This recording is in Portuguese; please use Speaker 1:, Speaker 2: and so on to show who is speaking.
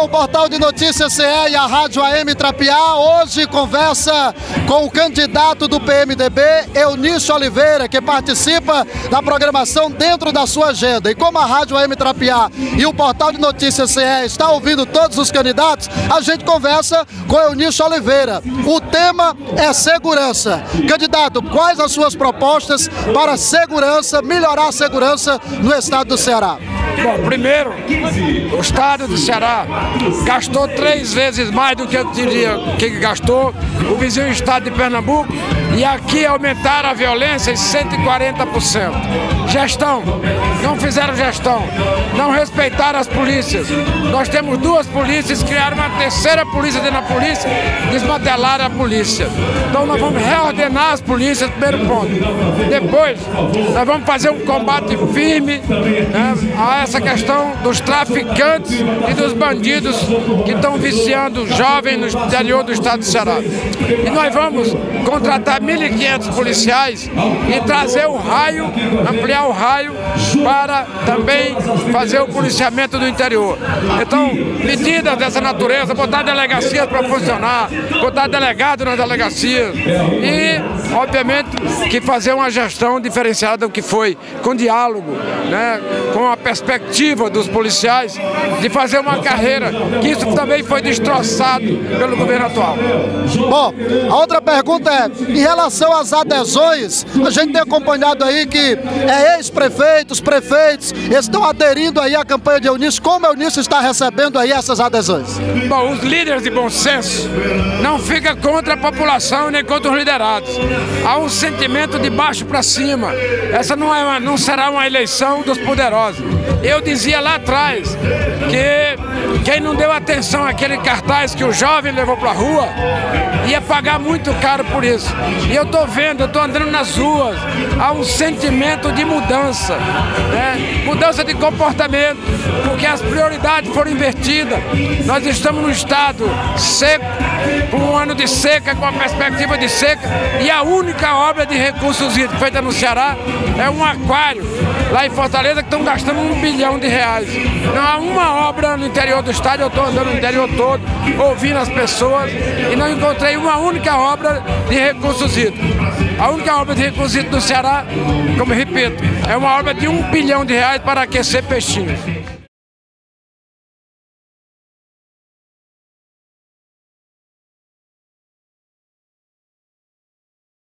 Speaker 1: o portal de notícias CE e a Rádio AM Trapiá hoje conversa com o candidato do PMDB, Eunício Oliveira, que participa da programação dentro da sua agenda. E como a Rádio AM Trapiá e o portal de notícias CE está ouvindo todos os candidatos, a gente conversa com Eunício Oliveira. O tema é segurança. Candidato, quais as suas propostas para segurança, melhorar a segurança no estado do Ceará?
Speaker 2: Bom, primeiro, o estado do Ceará gastou três vezes mais do que eu diria que gastou o vizinho estado de Pernambuco e aqui aumentaram a violência em 140%. Gestão, não fizeram gestão, não respeitaram as polícias. Nós temos duas polícias, criaram uma terceira polícia dentro da polícia, desmantelaram a polícia. Então nós vamos reordenar as polícias, primeiro ponto. Depois, nós vamos fazer um combate firme né, a essa questão dos traficantes e dos bandidos que estão viciando jovens no interior do estado do Ceará. E nós vamos contratar 1.500 policiais e trazer o raio, ampliar o raio para também fazer o policiamento do interior. Então, medidas dessa natureza, botar delegacias para funcionar, botar delegado nas delegacias e, obviamente, que fazer uma gestão diferenciada do que foi, com diálogo, né, com a perspectiva dos policiais de fazer uma carreira, que isso também foi destroçado pelo governo atual.
Speaker 1: Bom, a outra pergunta é, em relação às adesões, a gente tem acompanhado aí que é ex-prefeitos, prefeitos, estão aderindo aí à campanha de Eunício. Como Eunício está recebendo aí essas adesões?
Speaker 2: Bom, os líderes de bom senso não ficam contra a população nem contra os liderados. Há um sentimento de baixo para cima. Essa não, é uma, não será uma eleição dos poderosos. Eu dizia lá atrás que quem não deu atenção àquele cartaz que o jovem levou para a rua ia pagar muito caro por isso. E eu estou vendo, eu estou andando nas ruas, há um sentimento de mudança, né? mudança de comportamento, porque as prioridades foram invertidas. Nós estamos no estado seco, por um ano de seca, com a perspectiva de seca, e a única obra de recursos feita no Ceará é um aquário, lá em Fortaleza, que estão gastando um bilhão de reais. Não há uma obra no interior do estado, eu estou andando no interior todo, ouvindo as pessoas, e não encontrei uma única obra de recursos hídricos. A única obra de recursos hídricos do Ceará, como repito, é uma obra de um bilhão de reais para aquecer peixinhos.